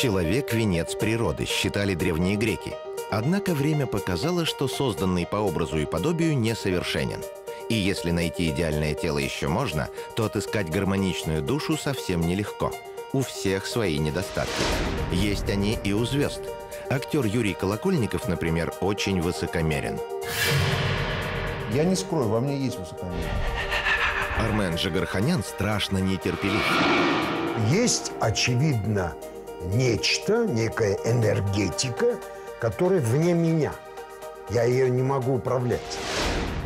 Человек – венец природы, считали древние греки. Однако время показало, что созданный по образу и подобию несовершенен. И если найти идеальное тело еще можно, то отыскать гармоничную душу совсем нелегко. У всех свои недостатки. Есть они и у звезд. Актер Юрий Колокольников, например, очень высокомерен. Я не скрою, во мне есть высокомерие. Армен Джигарханян страшно нетерпелив. Есть, очевидно, нечто, некая энергетика, которая вне меня. Я ее не могу управлять.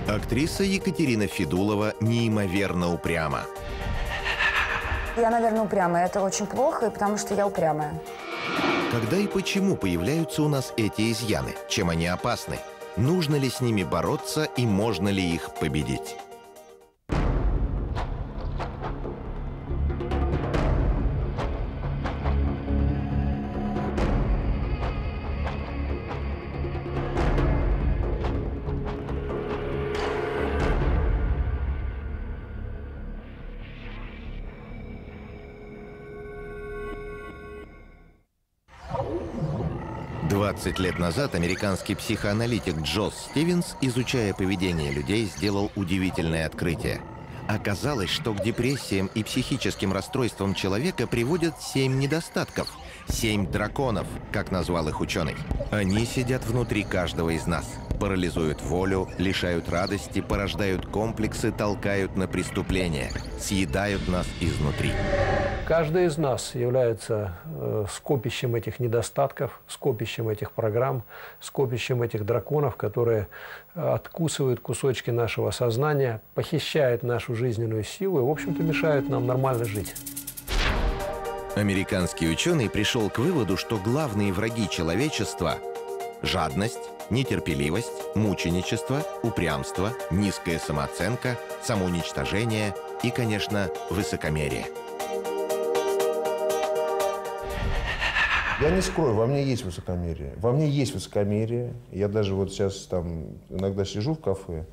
Актриса Екатерина Федулова неимоверно упряма. Я, наверное, упрямая. Это очень плохо, потому что я упрямая. Когда и почему появляются у нас эти изъяны? Чем они опасны? Нужно ли с ними бороться и можно ли их победить? 20 лет назад американский психоаналитик Джосс Стивенс, изучая поведение людей, сделал удивительное открытие. Оказалось, что к депрессиям и психическим расстройствам человека приводят семь недостатков. Семь драконов, как назвал их ученый. Они сидят внутри каждого из нас. Парализуют волю, лишают радости, порождают комплексы, толкают на преступления. Съедают нас изнутри. Каждый из нас является э, скопищем этих недостатков, скопищем этих программ, скопищем этих драконов, которые э, откусывают кусочки нашего сознания, похищают нашу жизненную силу и, в общем-то, мешают нам нормально жить. Американский ученый пришел к выводу, что главные враги человечества – жадность, нетерпеливость, мученичество, упрямство, низкая самооценка, самоуничтожение и, конечно, высокомерие – Я не скрою, во мне есть высокомерие. Во мне есть высокомерие. Я даже вот сейчас там иногда сижу в кафе,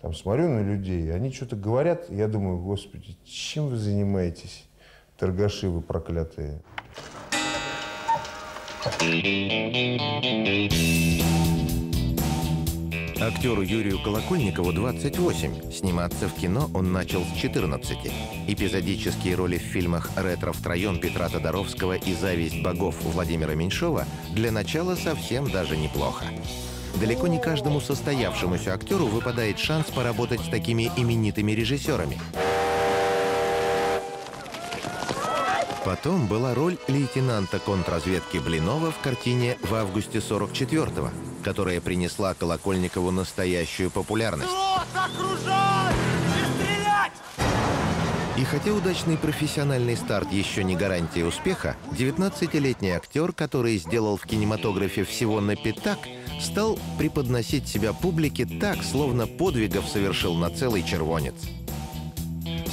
там смотрю на людей, они что-то говорят, я думаю, господи, чем вы занимаетесь, торгаши вы проклятые. Актеру Юрию Колокольникову 28. Сниматься в кино он начал с 14. Эпизодические роли в фильмах «Ретро втроем» Петра Тодоровского и «Зависть богов» Владимира Меньшова для начала совсем даже неплохо. Далеко не каждому состоявшемуся актеру выпадает шанс поработать с такими именитыми режиссерами. Потом была роль лейтенанта контрразведки Блинова в картине «В августе 44-го», которая принесла Колокольникову настоящую популярность. И хотя удачный профессиональный старт еще не гарантия успеха, 19-летний актер, который сделал в кинематографе всего на пятак, стал преподносить себя публике так, словно подвигов совершил на целый червонец.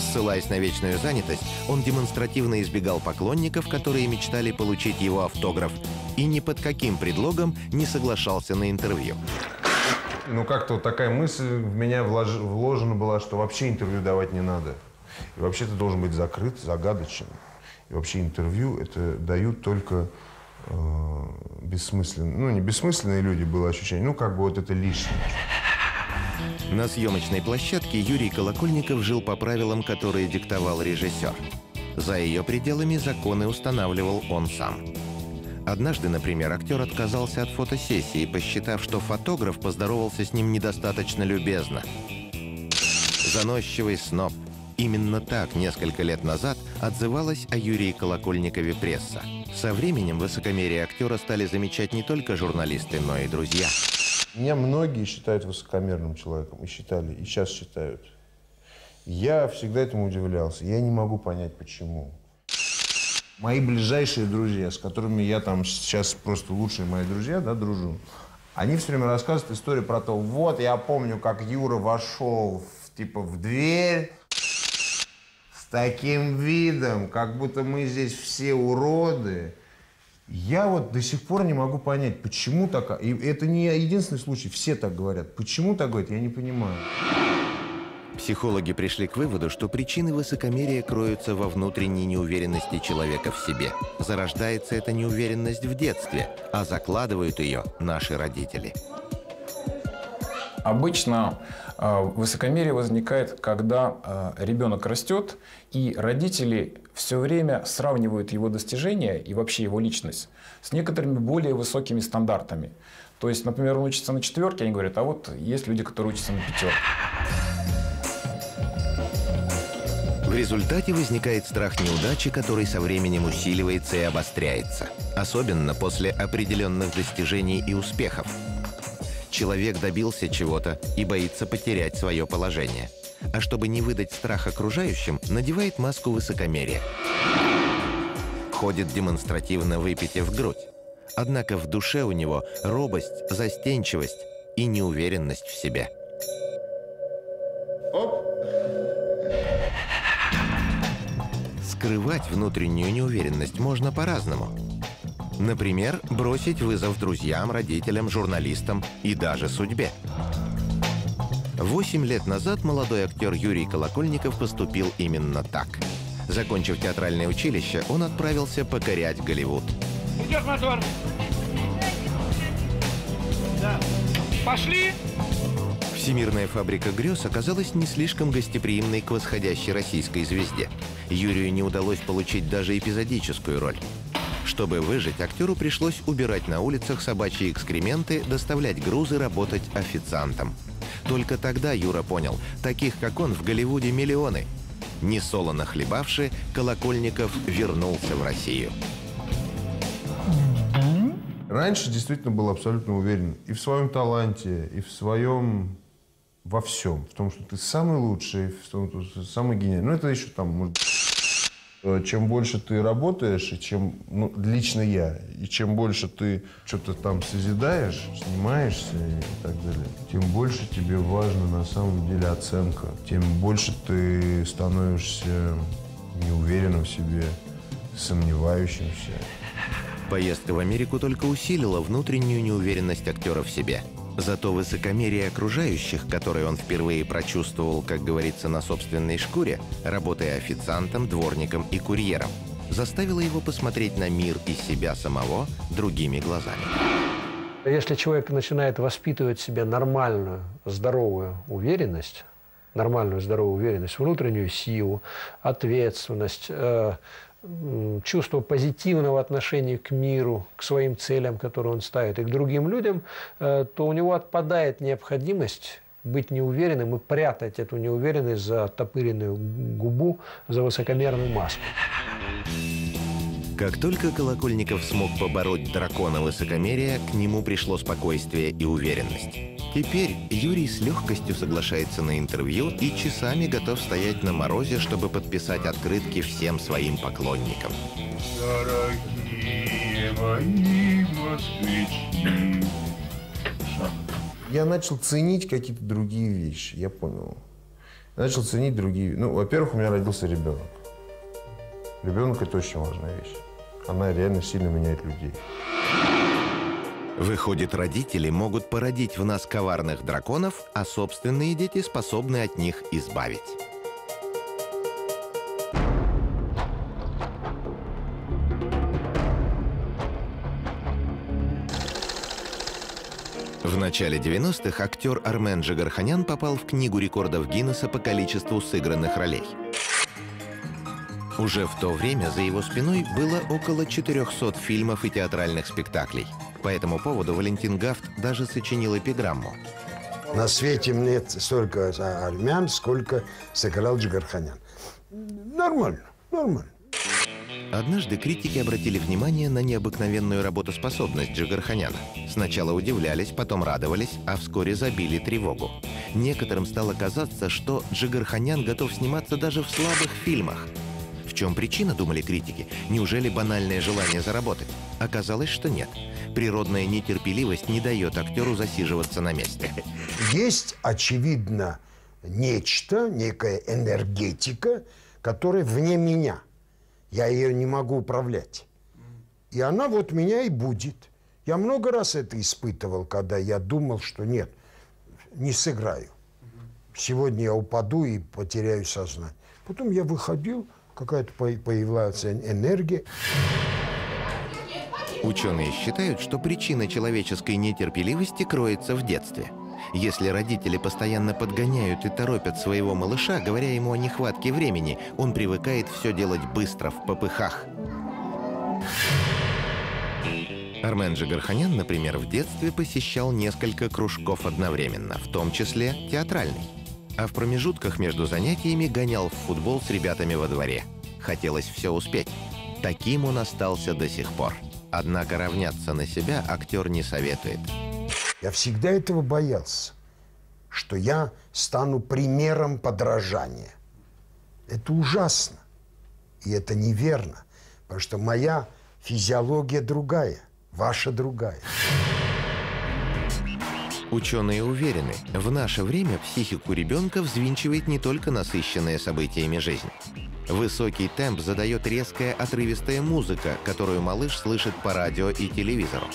Ссылаясь на вечную занятость, он демонстративно избегал поклонников, которые мечтали получить его автограф, и ни под каким предлогом не соглашался на интервью. Ну, как-то вот такая мысль в меня влож... вложена была, что вообще интервью давать не надо. И вообще ты должен быть закрыт, загадочен. И вообще интервью это дают только э, бессмысленные, ну, не бессмысленные люди, было ощущение, ну, как бы вот это лишнее. На съемочной площадке Юрий Колокольников жил по правилам, которые диктовал режиссер. За ее пределами законы устанавливал он сам. Однажды, например, актер отказался от фотосессии, посчитав, что фотограф поздоровался с ним недостаточно любезно. Заносчивый сноб. Именно так несколько лет назад отзывалась о Юрии Колокольникове пресса. Со временем высокомерие актера стали замечать не только журналисты, но и друзья. Меня многие считают высокомерным человеком, и считали, и сейчас считают. Я всегда этому удивлялся. Я не могу понять, почему. Мои ближайшие друзья, с которыми я там сейчас просто лучшие мои друзья, да, дружу, они все время рассказывают историю про то, вот, я помню, как Юра вошел, в, типа, в дверь с таким видом, как будто мы здесь все уроды. Я вот до сих пор не могу понять, почему так... И это не единственный случай, все так говорят. Почему так говорят, я не понимаю. Психологи пришли к выводу, что причины высокомерия кроются во внутренней неуверенности человека в себе. Зарождается эта неуверенность в детстве, а закладывают ее наши родители. Обычно э, высокомерие возникает, когда э, ребенок растет, и родители все время сравнивают его достижения и вообще его личность с некоторыми более высокими стандартами. То есть, например, он учится на четверке, они говорят, а вот есть люди, которые учатся на пятерке. В результате возникает страх неудачи, который со временем усиливается и обостряется. Особенно после определенных достижений и успехов. Человек добился чего-то и боится потерять свое положение. А чтобы не выдать страх окружающим, надевает маску высокомерия. Ходит демонстративно выпитив грудь. Однако в душе у него робость, застенчивость и неуверенность в себе. Оп. Скрывать внутреннюю неуверенность можно по-разному. Например, бросить вызов друзьям, родителям, журналистам и даже судьбе. Восемь лет назад молодой актер Юрий Колокольников поступил именно так. Закончив театральное училище, он отправился покорять Голливуд. Идет мотор! Да. Пошли! Всемирная фабрика грез оказалась не слишком гостеприимной к восходящей российской звезде. Юрию не удалось получить даже эпизодическую роль. Чтобы выжить, актеру пришлось убирать на улицах собачьи экскременты, доставлять грузы, работать официантом. Только тогда Юра понял, таких как он в Голливуде миллионы. Не солоно хлебавший, Колокольников вернулся в Россию. Раньше действительно был абсолютно уверен и в своем таланте, и в своем во всем. В том, что ты самый лучший, в том, что ты самый гениальный. Ну, это еще там, может Чем больше ты работаешь, и чем, ну, лично я, и чем больше ты что-то там созидаешь, снимаешься и так далее, тем больше тебе важна на самом деле оценка, тем больше ты становишься неуверенным в себе, сомневающимся. Поездка в Америку только усилила внутреннюю неуверенность актера в себе – Зато высокомерие окружающих, которое он впервые прочувствовал, как говорится, на собственной шкуре, работая официантом, дворником и курьером, заставило его посмотреть на мир и себя самого другими глазами. Если человек начинает воспитывать в себе нормальную, здоровую уверенность, нормальную, здоровую уверенность, внутреннюю силу, ответственность, э, чувство позитивного отношения к миру, к своим целям, которые он ставит, и к другим людям, э, то у него отпадает необходимость быть неуверенным и прятать эту неуверенность за топыренную губу, за высокомерную маску. Как только Колокольников смог побороть дракона высокомерия, к нему пришло спокойствие и уверенность. Теперь Юрий с легкостью соглашается на интервью и часами готов стоять на морозе, чтобы подписать открытки всем своим поклонникам. Дорогие мои москвичи. Я начал ценить какие-то другие вещи, я понял. Я начал ценить другие. Ну, во-первых, у меня родился ребенок. Ребенок – это очень важная вещь. Она реально сильно меняет людей. Выходит, родители могут породить в нас коварных драконов, а собственные дети способны от них избавить. В начале 90-х актер Армен Джигарханян попал в Книгу рекордов Гиннесса по количеству сыгранных ролей. Уже в то время за его спиной было около 400 фильмов и театральных спектаклей – по этому поводу Валентин Гафт даже сочинил эпиграмму. На свете нет столько армян, сколько сыграл Джигарханян. Нормально, нормально. Однажды критики обратили внимание на необыкновенную работоспособность Джигарханяна. Сначала удивлялись, потом радовались, а вскоре забили тревогу. Некоторым стало казаться, что Джигарханян готов сниматься даже в слабых фильмах. В чем причина, думали критики? Неужели банальное желание заработать? Оказалось, что нет природная нетерпеливость не дает актеру засиживаться на месте. Есть, очевидно, нечто, некая энергетика, которая вне меня. Я ее не могу управлять. И она вот меня и будет. Я много раз это испытывал, когда я думал, что нет, не сыграю. сегодня я упаду и потеряю сознание. Потом я выходил, какая-то появляется энергия. Ученые считают, что причина человеческой нетерпеливости кроется в детстве. Если родители постоянно подгоняют и торопят своего малыша, говоря ему о нехватке времени, он привыкает все делать быстро, в попыхах. Армен Джигарханян, например, в детстве посещал несколько кружков одновременно, в том числе театральный. А в промежутках между занятиями гонял в футбол с ребятами во дворе. Хотелось все успеть. Таким он остался до сих пор. Однако равняться на себя актер не советует. Я всегда этого боялся, что я стану примером подражания. Это ужасно. И это неверно, потому что моя физиология другая, ваша другая. Ученые уверены, в наше время психику ребенка взвинчивает не только насыщенная событиями жизнь. Высокий темп задает резкая отрывистая музыка, которую малыш слышит по радио и телевизору.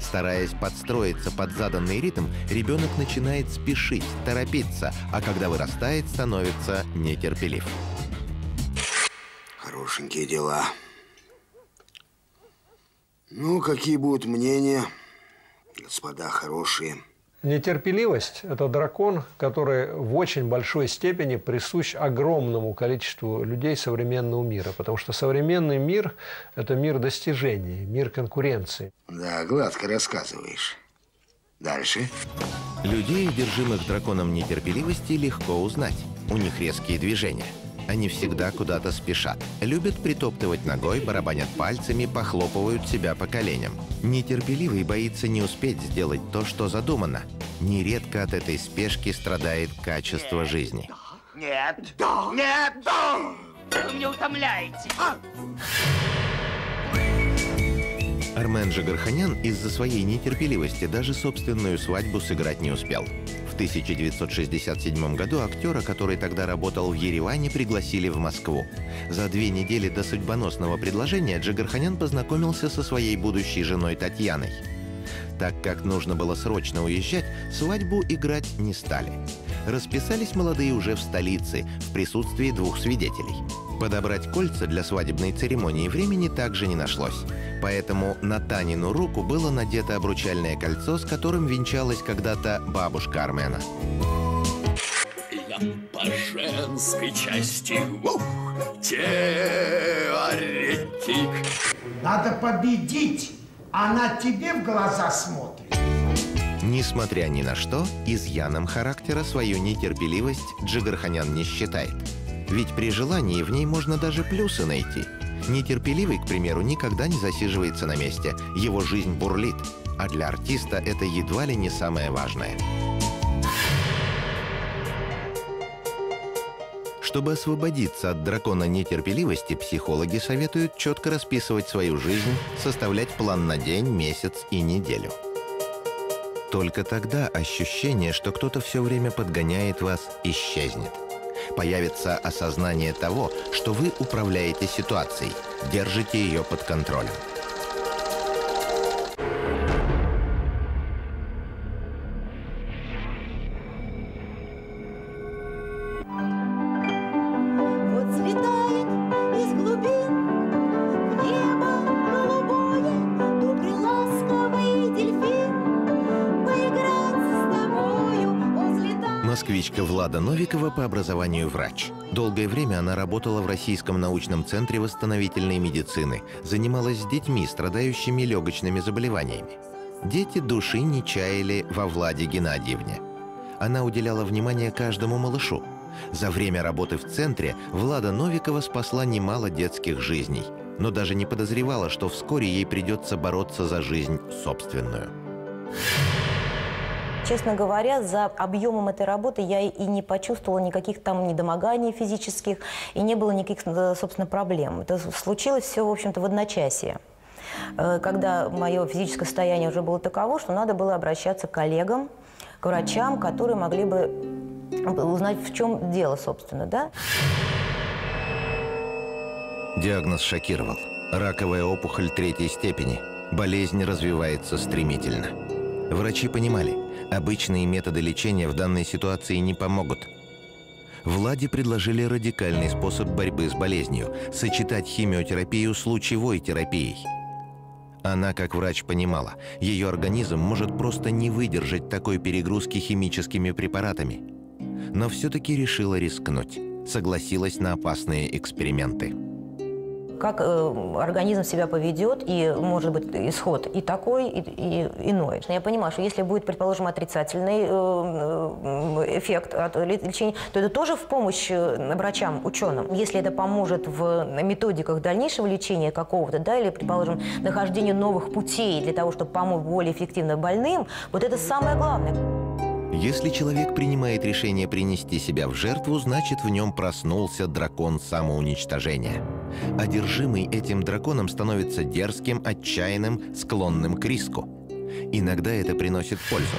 Стараясь подстроиться под заданный ритм, ребенок начинает спешить, торопиться, а когда вырастает, становится нетерпелив. Хорошенькие дела. Ну, какие будут мнения, господа хорошие? Нетерпеливость – это дракон, который в очень большой степени присущ огромному количеству людей современного мира. Потому что современный мир – это мир достижений, мир конкуренции. Да, гладко рассказываешь. Дальше. Людей, одержимых драконом нетерпеливости, легко узнать. У них резкие движения – они всегда куда-то спешат. Любят притоптывать ногой, барабанят пальцами, похлопывают себя по коленям. Нетерпеливый боится не успеть сделать то, что задумано. Нередко от этой спешки страдает качество жизни. Нет! Да! Нет! Да! Вы меня утомляете! А! Армен Джигарханян из-за своей нетерпеливости даже собственную свадьбу сыграть не успел. 1967 году актера, который тогда работал в Ереване, пригласили в Москву. За две недели до судьбоносного предложения Джигарханян познакомился со своей будущей женой Татьяной. Так как нужно было срочно уезжать, свадьбу играть не стали. Расписались молодые уже в столице, в присутствии двух свидетелей. Подобрать кольца для свадебной церемонии времени также не нашлось. Поэтому на Танину руку было надето обручальное кольцо, с которым венчалась когда-то бабушка Армена. Я по женской части ух, теоретик. Надо победить! Она тебе в глаза смотрит. Несмотря ни на что, изъяном характера свою нетерпеливость Джигарханян не считает. Ведь при желании в ней можно даже плюсы найти. Нетерпеливый, к примеру, никогда не засиживается на месте. Его жизнь бурлит. А для артиста это едва ли не самое важное. Чтобы освободиться от дракона нетерпеливости, психологи советуют четко расписывать свою жизнь, составлять план на день, месяц и неделю. Только тогда ощущение, что кто-то все время подгоняет вас, исчезнет – появится осознание того, что вы управляете ситуацией, держите ее под контролем. Влада Новикова по образованию врач. Долгое время она работала в Российском научном центре восстановительной медицины, занималась с детьми, страдающими легочными заболеваниями. Дети души не чаяли во Владе Геннадьевне. Она уделяла внимание каждому малышу. За время работы в центре Влада Новикова спасла немало детских жизней, но даже не подозревала, что вскоре ей придется бороться за жизнь собственную. Честно говоря, за объемом этой работы я и не почувствовала никаких там недомоганий физических, и не было никаких, э, собственно, проблем. Это случилось все, в общем-то, в одночасье э, когда мое физическое состояние уже было таково, что надо было обращаться к коллегам, к врачам, которые могли бы узнать, в чем дело, собственно, да? Диагноз шокировал. Раковая опухоль третьей степени. Болезнь развивается стремительно. Врачи понимали, обычные методы лечения в данной ситуации не помогут. Владе предложили радикальный способ борьбы с болезнью – сочетать химиотерапию с лучевой терапией. Она, как врач, понимала, ее организм может просто не выдержать такой перегрузки химическими препаратами. Но все-таки решила рискнуть, согласилась на опасные эксперименты как э, организм себя поведет, и может быть исход и такой, и, и иной. Я понимаю, что если будет, предположим, отрицательный э, э эффект от лечения, то это тоже в помощь врачам, ученым. Если это поможет в методиках дальнейшего лечения какого-то, да, или, предположим, нахождению новых путей для того, чтобы помочь более эффективно больным, вот это самое главное. Если человек принимает решение принести себя в жертву, значит в нем проснулся дракон самоуничтожения. Одержимый этим драконом становится дерзким, отчаянным, склонным к риску. Иногда это приносит пользу.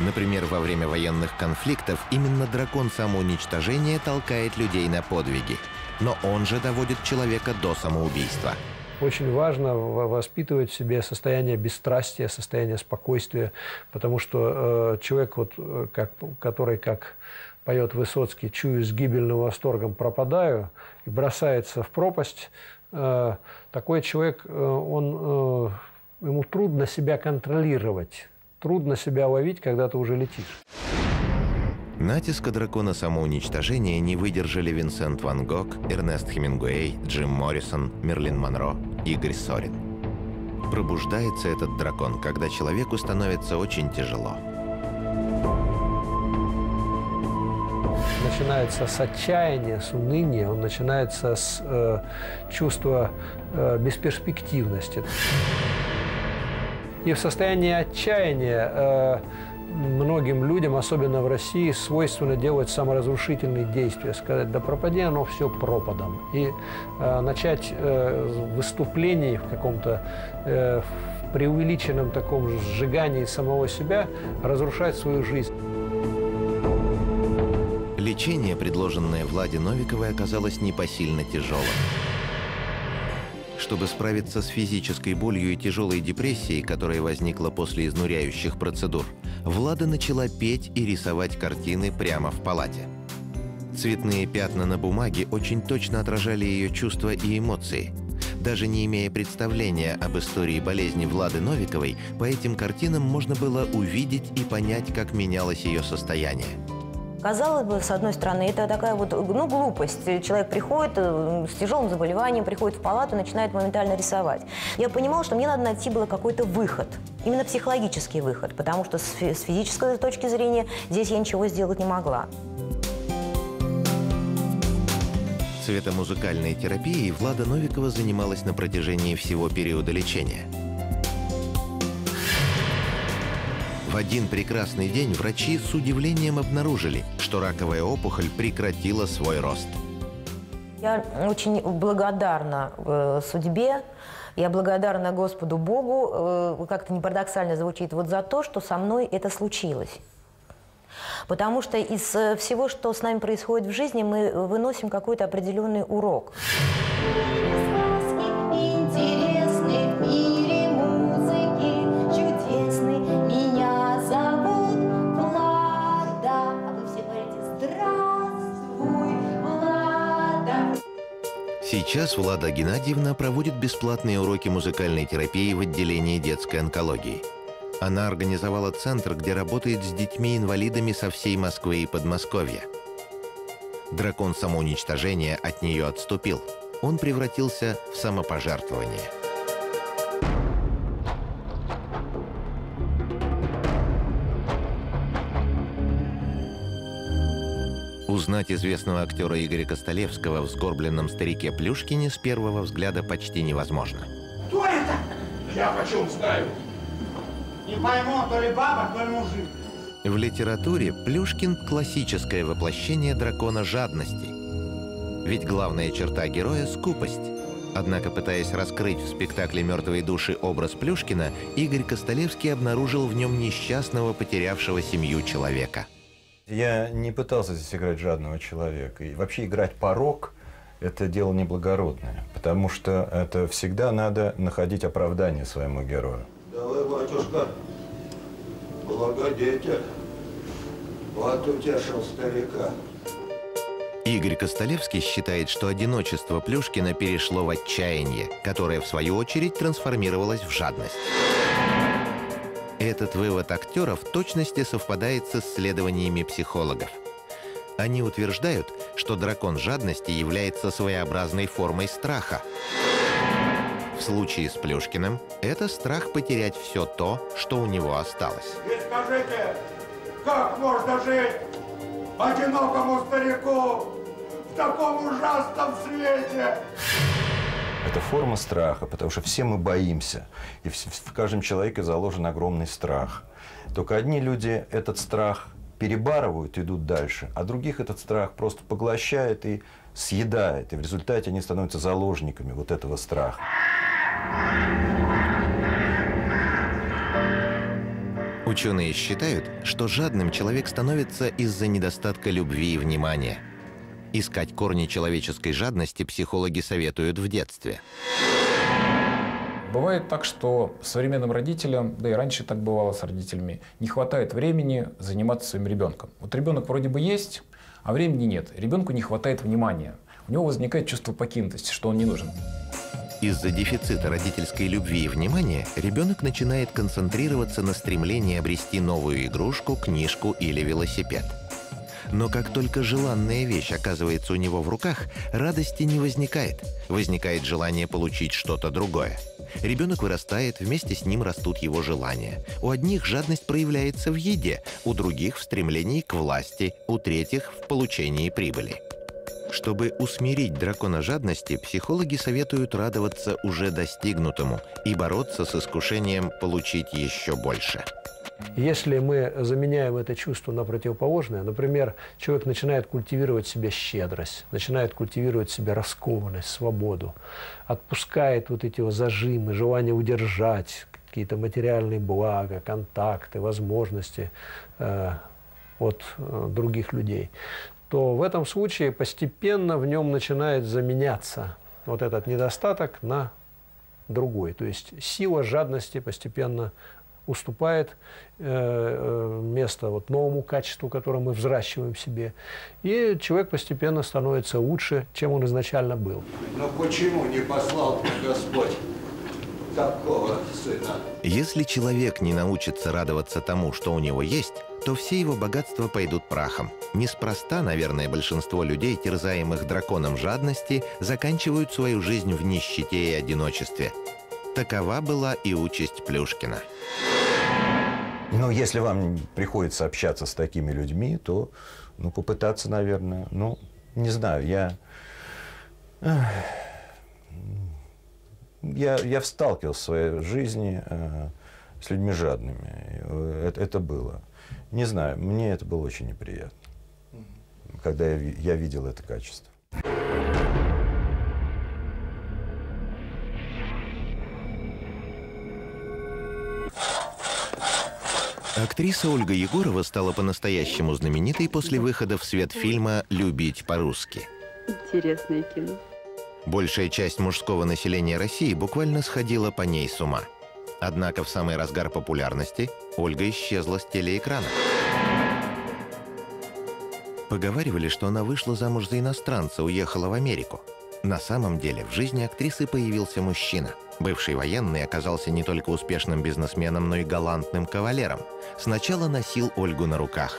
Например, во время военных конфликтов именно дракон самоуничтожения толкает людей на подвиги. Но он же доводит человека до самоубийства – очень важно воспитывать в себе состояние бесстрастия, состояние спокойствия, потому что э, человек, вот, э, как, который, как поет Высоцкий, «чую с гибельным восторгом пропадаю» и бросается в пропасть, э, такой человек, э, он, э, ему трудно себя контролировать, трудно себя ловить, когда ты уже летишь. Натиска дракона самоуничтожения не выдержали Винсент Ван Гог, Эрнест Хемингуэй, Джим Моррисон, Мерлин Монро, Игорь Сорин. Пробуждается этот дракон, когда человеку становится очень тяжело. Начинается с отчаяния, с уныния, он начинается с э, чувства э, бесперспективности. И в состоянии отчаяния э, многим людям, особенно в России, свойственно делать саморазрушительные действия, сказать, да пропади оно все пропадом. И э, начать э, выступлений в каком-то э, преувеличенном таком сжигании самого себя, разрушать свою жизнь. Лечение, предложенное Владе Новиковой, оказалось непосильно тяжелым. Чтобы справиться с физической болью и тяжелой депрессией, которая возникла после изнуряющих процедур, Влада начала петь и рисовать картины прямо в палате. Цветные пятна на бумаге очень точно отражали ее чувства и эмоции. Даже не имея представления об истории болезни Влады Новиковой, по этим картинам можно было увидеть и понять, как менялось ее состояние. Казалось бы, с одной стороны, это такая вот, ну, глупость. Человек приходит э, с тяжелым заболеванием, приходит в палату, начинает моментально рисовать. Я понимала, что мне надо найти было какой-то выход, именно психологический выход, потому что с физической точки зрения здесь я ничего сделать не могла. Цветомузыкальной терапией Влада Новикова занималась на протяжении всего периода лечения – один прекрасный день врачи с удивлением обнаружили, что раковая опухоль прекратила свой рост. Я очень благодарна э, судьбе, я благодарна Господу Богу, э, как-то не парадоксально звучит, вот за то, что со мной это случилось. Потому что из э, всего, что с нами происходит в жизни, мы выносим какой-то определенный урок. Сейчас Влада Геннадьевна проводит бесплатные уроки музыкальной терапии в отделении детской онкологии. Она организовала центр, где работает с детьми-инвалидами со всей Москвы и Подмосковья. Дракон самоуничтожения от нее отступил. Он превратился в самопожертвование. Узнать известного актера Игоря Костолевского в сгорбленном старике Плюшкине с первого взгляда почти невозможно. Кто это? Я почем знаю. Не пойму, то ли баба, то ли мужик. В литературе Плюшкин – классическое воплощение дракона жадности. Ведь главная черта героя – скупость. Однако, пытаясь раскрыть в спектакле «Мертвые души» образ Плюшкина, Игорь Костолевский обнаружил в нем несчастного, потерявшего семью человека – я не пытался здесь играть жадного человека. И вообще играть порог – это дело неблагородное. Потому что это всегда надо находить оправдание своему герою. Давай, батюшка, благодетель, вот утешил старика. Игорь Костолевский считает, что одиночество Плюшкина перешло в отчаяние, которое, в свою очередь, трансформировалось в жадность. Этот вывод актера в точности совпадает с исследованиями психологов. Они утверждают, что дракон жадности является своеобразной формой страха. В случае с Плюшкиным это страх потерять все то, что у него осталось. И скажите, как можно жить одинокому старику в таком ужасном свете? Это форма страха, потому что все мы боимся. И в, каждом человеке заложен огромный страх. Только одни люди этот страх перебарывают, идут дальше, а других этот страх просто поглощает и съедает. И в результате они становятся заложниками вот этого страха. Ученые считают, что жадным человек становится из-за недостатка любви и внимания. Искать корни человеческой жадности психологи советуют в детстве. Бывает так, что современным родителям, да и раньше так бывало с родителями, не хватает времени заниматься своим ребенком. Вот ребенок вроде бы есть, а времени нет. Ребенку не хватает внимания. У него возникает чувство покинутости, что он не нужен. Из-за дефицита родительской любви и внимания ребенок начинает концентрироваться на стремлении обрести новую игрушку, книжку или велосипед. Но как только желанная вещь оказывается у него в руках, радости не возникает. Возникает желание получить что-то другое. Ребенок вырастает, вместе с ним растут его желания. У одних жадность проявляется в еде, у других в стремлении к власти, у третьих в получении прибыли. Чтобы усмирить дракона жадности, психологи советуют радоваться уже достигнутому и бороться с искушением получить еще больше. Если мы заменяем это чувство на противоположное, например, человек начинает культивировать в себе щедрость, начинает культивировать в себе раскованность, свободу, отпускает вот эти вот зажимы, желание удержать какие-то материальные блага, контакты, возможности э, от э, других людей, то в этом случае постепенно в нем начинает заменяться вот этот недостаток на другой. То есть сила жадности постепенно уступает э, э, место вот новому качеству, которое мы взращиваем в себе. И человек постепенно становится лучше, чем он изначально был. Но почему не послал Господь такого сына? Если человек не научится радоваться тому, что у него есть, то все его богатства пойдут прахом. Неспроста, наверное, большинство людей, терзаемых драконом жадности, заканчивают свою жизнь в нищете и одиночестве. Такова была и участь Плюшкина. Ну, если вам приходится общаться с такими людьми, то ну, попытаться, наверное, ну, не знаю, я... Я, я сталкивался в своей жизни э, с людьми жадными. Это, это было. Не знаю, мне это было очень неприятно, когда я, я видел это качество. Актриса Ольга Егорова стала по-настоящему знаменитой после выхода в свет фильма «Любить по-русски». Интересное кино. Большая часть мужского населения России буквально сходила по ней с ума. Однако в самый разгар популярности Ольга исчезла с телеэкрана. Поговаривали, что она вышла замуж за иностранца, уехала в Америку. На самом деле в жизни актрисы появился мужчина. Бывший военный оказался не только успешным бизнесменом, но и галантным кавалером. Сначала носил Ольгу на руках,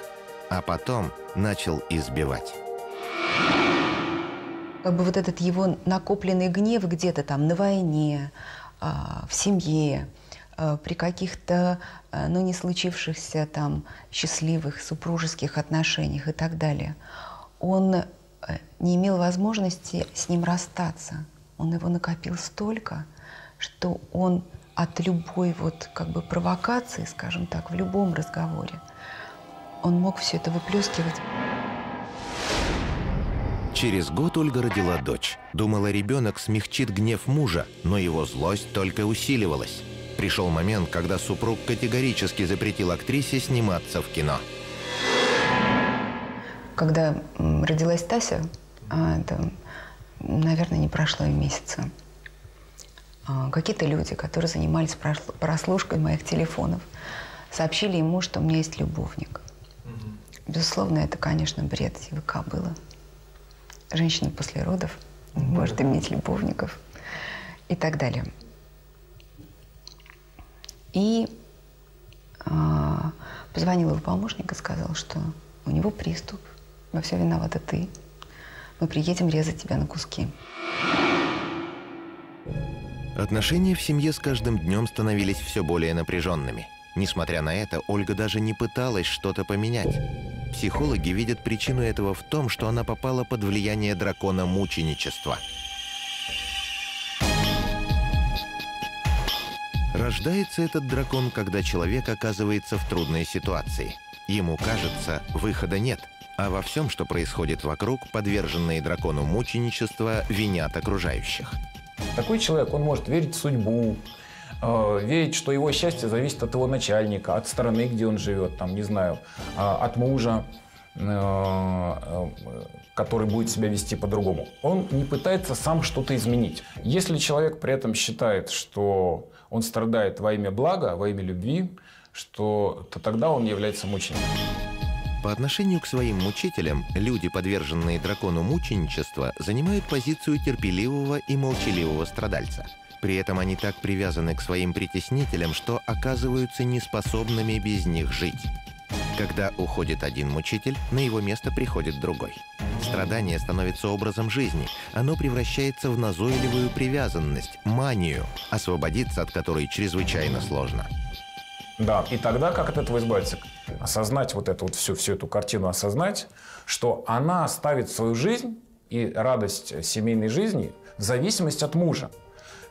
а потом начал избивать. Как бы вот этот его накопленный гнев где-то там на войне, а, в семье, а, при каких-то, а, ну, не случившихся там счастливых супружеских отношениях и так далее, он не имел возможности с ним расстаться. Он его накопил столько, что он от любой вот как бы провокации, скажем так, в любом разговоре, он мог все это выплескивать. Через год Ольга родила дочь. Думала, ребенок смягчит гнев мужа, но его злость только усиливалась. Пришел момент, когда супруг категорически запретил актрисе сниматься в кино. Когда родилась Тася, а, это, наверное, не прошло и месяца. А, какие-то люди, которые занимались прослушкой моих телефонов, сообщили ему, что у меня есть любовник. Безусловно, это, конечно, бред ЕВК было. женщина после родов может иметь любовников и так далее. И а, позвонил его помощник и сказал, что у него приступ, во все виновата ты. Мы приедем резать тебя на куски. Отношения в семье с каждым днем становились все более напряженными. Несмотря на это, Ольга даже не пыталась что-то поменять. Психологи видят причину этого в том, что она попала под влияние дракона мученичества. Рождается этот дракон, когда человек оказывается в трудной ситуации. Ему кажется, выхода нет, а во всем, что происходит вокруг, подверженные дракону мученичества винят окружающих. Такой человек, он может верить в судьбу, э, верить, что его счастье зависит от его начальника, от страны, где он живет, там, не знаю, э, от мужа, э, э, который будет себя вести по-другому. Он не пытается сам что-то изменить. Если человек при этом считает, что он страдает во имя блага, во имя любви, что, то тогда он является мучеником. По отношению к своим мучителям, люди, подверженные дракону мученичества, занимают позицию терпеливого и молчаливого страдальца. При этом они так привязаны к своим притеснителям, что оказываются неспособными без них жить. Когда уходит один мучитель, на его место приходит другой. Страдание становится образом жизни. Оно превращается в назойливую привязанность, манию, освободиться от которой чрезвычайно сложно. Да, и тогда как от этого избавиться? Осознать вот эту вот всю, всю эту картину, осознать, что она ставит свою жизнь и радость семейной жизни в зависимость от мужа.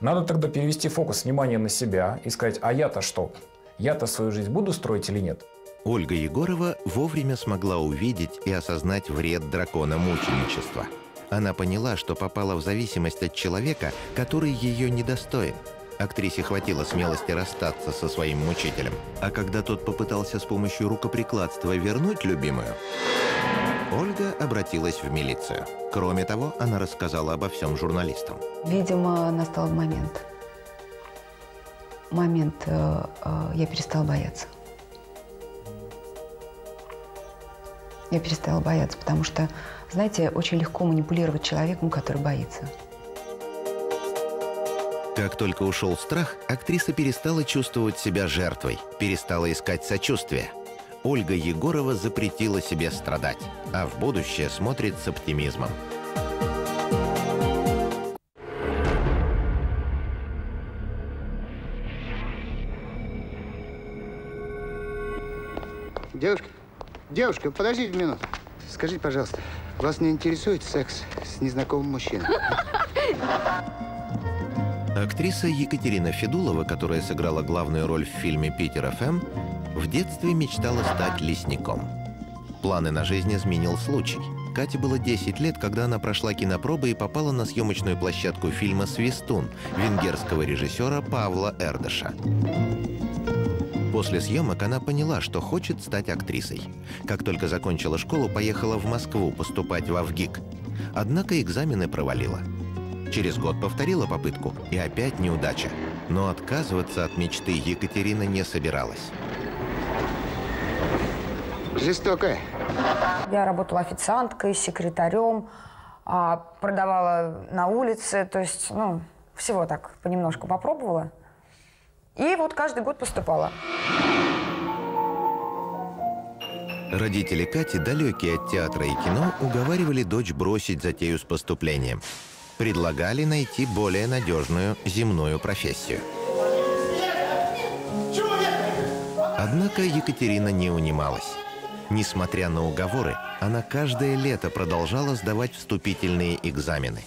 Надо тогда перевести фокус внимания на себя и сказать, а я-то что? Я-то свою жизнь буду строить или нет? Ольга Егорова вовремя смогла увидеть и осознать вред дракона мученичества. Она поняла, что попала в зависимость от человека, который ее недостоин – Актрисе хватило смелости расстаться со своим мучителем. А когда тот попытался с помощью рукоприкладства вернуть любимую, Ольга обратилась в милицию. Кроме того, она рассказала обо всем журналистам. Видимо, настал момент. Момент, э, э, я перестала бояться. Я перестала бояться, потому что, знаете, очень легко манипулировать человеком, который боится. Как только ушел страх, актриса перестала чувствовать себя жертвой, перестала искать сочувствия. Ольга Егорова запретила себе страдать, а в будущее смотрит с оптимизмом. Девушка, девушка, подождите минуту. Скажите, пожалуйста, вас не интересует секс с незнакомым мужчиной? Актриса Екатерина Федулова, которая сыграла главную роль в фильме «Питер ФМ», в детстве мечтала стать лесником. Планы на жизнь изменил случай. Кате было 10 лет, когда она прошла кинопробы и попала на съемочную площадку фильма «Свистун» венгерского режиссера Павла Эрдыша. После съемок она поняла, что хочет стать актрисой. Как только закончила школу, поехала в Москву поступать в АВГИК. Однако экзамены провалила – Через год повторила попытку, и опять неудача. Но отказываться от мечты Екатерина не собиралась. Жестокая. Я работала официанткой, секретарем, а, продавала на улице, то есть, ну, всего так понемножку попробовала. И вот каждый год поступала. Родители Кати, далекие от театра и кино, уговаривали дочь бросить затею с поступлением предлагали найти более надежную земную профессию. Однако Екатерина не унималась. Несмотря на уговоры, она каждое лето продолжала сдавать вступительные экзамены,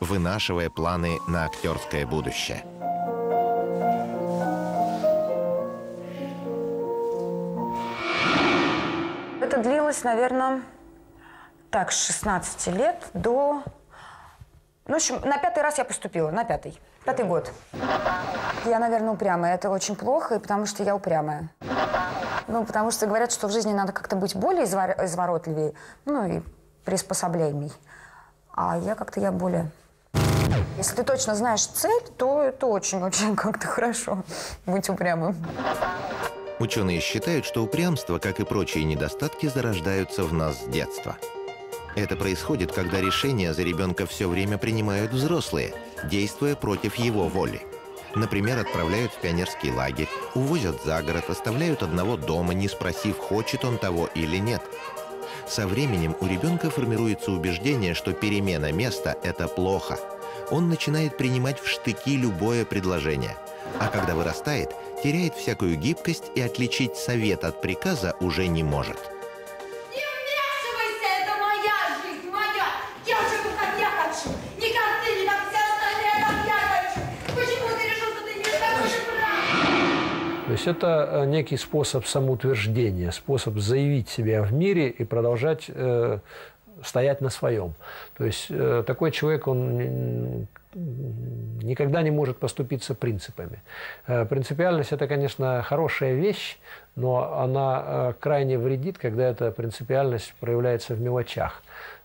вынашивая планы на актерское будущее. Это длилось, наверное, так, с 16 лет до ну, в общем, на пятый раз я поступила, на пятый. Пятый год. Я, наверное, упрямая. Это очень плохо, и потому что я упрямая. Ну, потому что говорят, что в жизни надо как-то быть более извор... изворотливее, ну и приспособляемей. А я как-то, я более... Если ты точно знаешь цель, то это очень-очень как-то хорошо быть упрямым. Ученые считают, что упрямство, как и прочие недостатки, зарождаются в нас с детства. Это происходит, когда решения за ребенка все время принимают взрослые, действуя против его воли. Например, отправляют в пионерский лагерь, увозят за город, оставляют одного дома, не спросив, хочет он того или нет. Со временем у ребенка формируется убеждение, что перемена места – это плохо. Он начинает принимать в штыки любое предложение. А когда вырастает, теряет всякую гибкость и отличить совет от приказа уже не может. Есть это э, некий способ самоутверждения, способ заявить себя в мире и продолжать э, стоять на своем. То есть э, такой человек, он никогда не может поступиться принципами. Э, Принципиальность – это, конечно, хорошая вещь, но она э, крайне вредит, когда эта принципиальность проявляется в мелочах.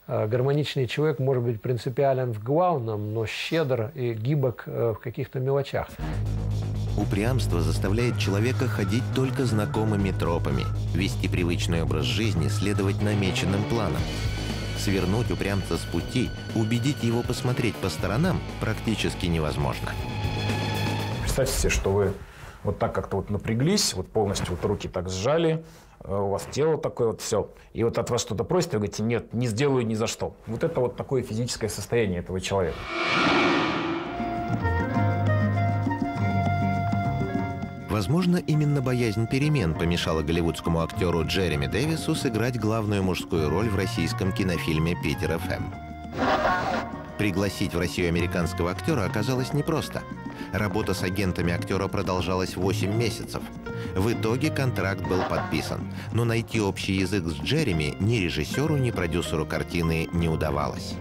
Э, Гармоничный человек может быть принципиален в главном, но щедр и гибок э, в каких-то мелочах. Упрямство заставляет человека ходить только знакомыми тропами, вести привычный образ жизни, следовать намеченным планам. Свернуть упрямца с пути, убедить его посмотреть по сторонам практически невозможно. Представьте себе, что вы вот так как-то вот напряглись, вот полностью вот руки так сжали, э, у вас тело такое вот все, и вот от вас что-то просит, вы говорите, нет, не сделаю ни за что. Вот это вот такое физическое состояние этого человека. Возможно, именно боязнь перемен помешала голливудскому актеру Джереми Дэвису сыграть главную мужскую роль в российском кинофильме «Питер ФМ». Пригласить в Россию американского актера оказалось непросто. Работа с агентами актера продолжалась 8 месяцев. В итоге контракт был подписан, но найти общий язык с Джереми ни режиссеру, ни продюсеру картины не удавалось.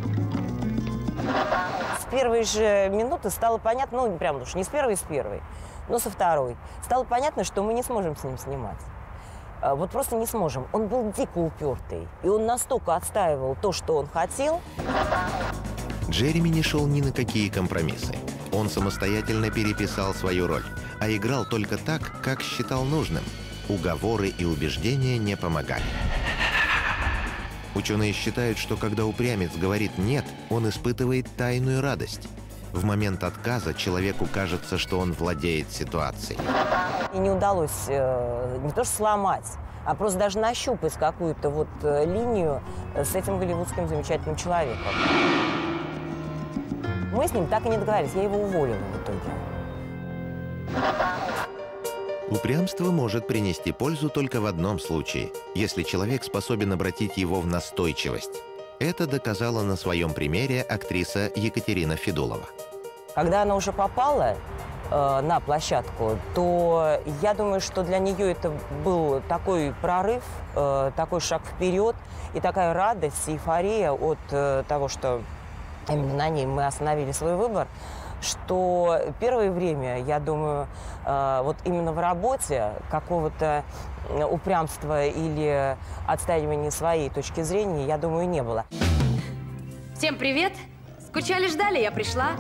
С первой же минуты стало понятно, ну, прям уж не с первой, с первой, но со второй. Стало понятно, что мы не сможем с ним снимать. А, Вот просто не сможем. Он был дико упертый. И он настолько отстаивал то, что он хотел. Джереми не шел ни на какие компромиссы. Он самостоятельно переписал свою роль, а играл только так, как считал нужным. Уговоры и убеждения не помогали. Ученые считают, что когда упрямец говорит «нет», он испытывает тайную радость. В момент отказа человеку кажется, что он владеет ситуацией. И не удалось э, не то что сломать, а просто даже нащупать какую-то вот э, линию э, с этим голливудским замечательным человеком. Мы с ним так и не договорились. Я его уволила в итоге. Упрямство может принести пользу только в одном случае, если человек способен обратить его в настойчивость. Это доказала на своем примере актриса Екатерина Федулова. Когда она уже попала э, на площадку, то я думаю, что для нее это был такой прорыв, э, такой шаг вперед и такая радость, эйфория от э, того, что именно на ней мы остановили свой выбор, что первое время, я думаю, вот именно в работе какого-то упрямства или отстаивания своей точки зрения, я думаю, не было. Всем привет! Скучали, ждали, я пришла.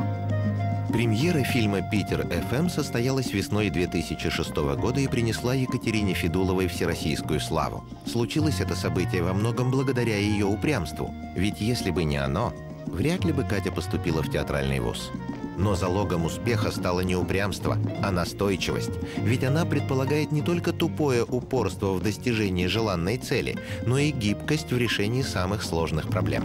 Премьера фильма «Питер ФМ» состоялась весной 2006 года и принесла Екатерине Федуловой всероссийскую славу. Случилось это событие во многом благодаря ее упрямству. Ведь если бы не оно, вряд ли бы Катя поступила в театральный вуз. Но залогом успеха стало не упрямство, а настойчивость. Ведь она предполагает не только тупое упорство в достижении желанной цели, но и гибкость в решении самых сложных проблем.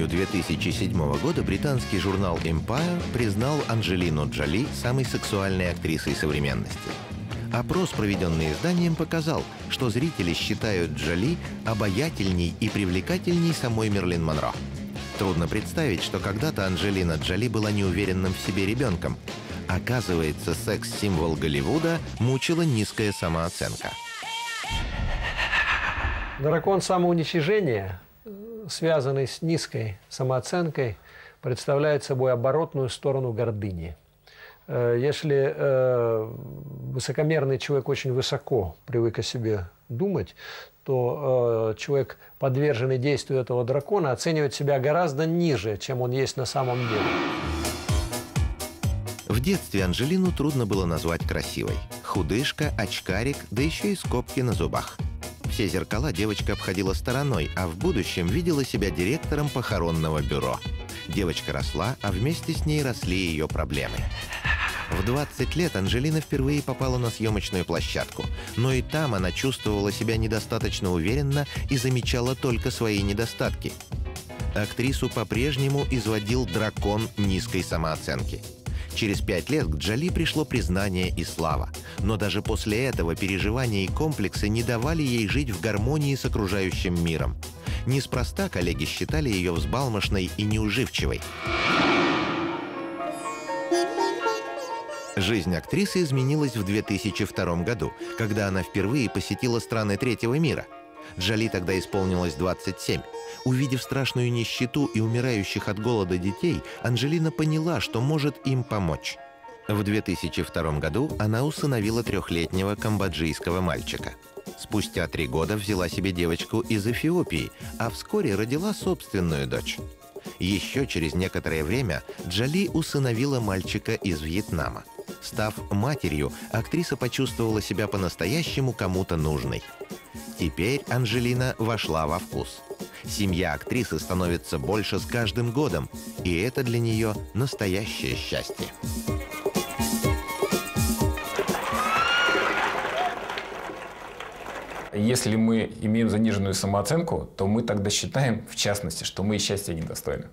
Осенью 2007 года британский журнал Empire признал Анджелину Джоли самой сексуальной актрисой современности. Опрос, проведенный изданием, показал, что зрители считают Джоли обаятельней и привлекательней самой Мерлин Монро. Трудно представить, что когда-то Анджелина Джоли была неуверенным в себе ребенком. Оказывается, секс-символ Голливуда мучила низкая самооценка. Дракон самоуничижения, связанный с низкой самооценкой, представляет собой оборотную сторону гордыни. Э, Если э, высокомерный человек очень высоко привык о себе думать, то э, человек, подверженный действию этого дракона, оценивает себя гораздо ниже, чем он есть на самом деле. В детстве Анжелину трудно было назвать красивой. Худышка, очкарик, да еще и скобки на зубах. Все зеркала девочка обходила стороной, а в будущем видела себя директором похоронного бюро. Девочка росла, а вместе с ней росли ее проблемы. В 20 лет Анжелина впервые попала на съемочную площадку, но и там она чувствовала себя недостаточно уверенно и замечала только свои недостатки. Актрису по-прежнему изводил дракон низкой самооценки. Через пять лет к Джоли пришло признание и слава. Но даже после этого переживания и комплексы не давали ей жить в гармонии с окружающим миром. Неспроста коллеги считали ее взбалмошной и неуживчивой. Жизнь актрисы изменилась в 2002 году, когда она впервые посетила страны третьего мира. Джоли тогда исполнилось 27. Увидев страшную нищету и умирающих от голода детей, Анжелина поняла, что может им помочь. В 2002 году она усыновила трехлетнего камбоджийского мальчика. Спустя три года взяла себе девочку из Эфиопии, а вскоре родила собственную дочь. Еще через некоторое время Джоли усыновила мальчика из Вьетнама. Став матерью, актриса почувствовала себя по-настоящему кому-то нужной. Теперь Анжелина вошла во вкус. Семья актрисы становится больше с каждым годом, и это для нее настоящее счастье. Если мы имеем заниженную самооценку, то мы тогда считаем, в частности, что мы и счастья недостойны.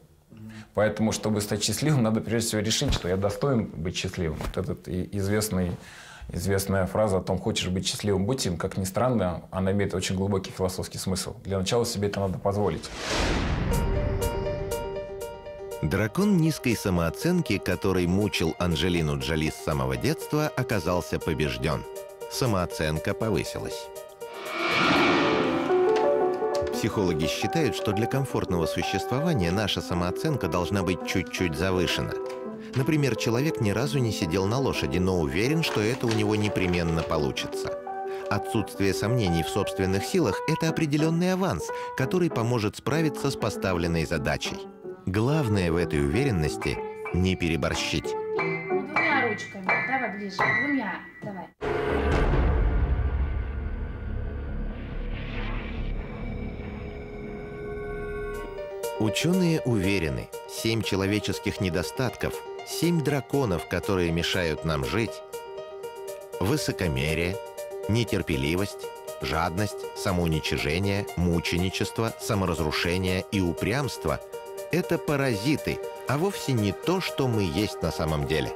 Поэтому, чтобы стать счастливым, надо прежде всего решить, что я достоин быть счастливым. Вот этот известный, известная фраза о том, хочешь быть счастливым, будь им, как ни странно, она имеет очень глубокий философский смысл. Для начала себе это надо позволить. Дракон низкой самооценки, который мучил Анжелину Джоли с самого детства, оказался побежден. Самооценка повысилась. Психологи считают, что для комфортного существования наша самооценка должна быть чуть-чуть завышена. Например, человек ни разу не сидел на лошади, но уверен, что это у него непременно получится. Отсутствие сомнений в собственных силах – это определенный аванс, который поможет справиться с поставленной задачей. Главное в этой уверенности – не переборщить. Двумя ручками. Давай ближе. Двумя. Давай. Ученые уверены, семь человеческих недостатков, семь драконов, которые мешают нам жить, высокомерие, нетерпеливость, жадность, самоуничижение, мученичество, саморазрушение и упрямство – это паразиты, а вовсе не то, что мы есть на самом деле.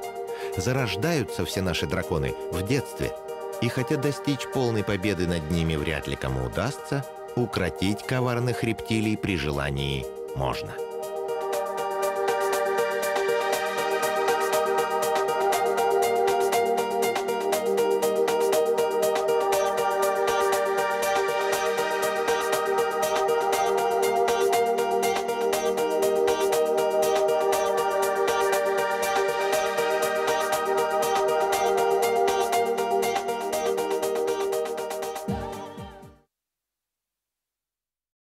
Зарождаются все наши драконы в детстве. И хотя достичь полной победы над ними вряд ли кому удастся, укротить коварных рептилий при желании можно.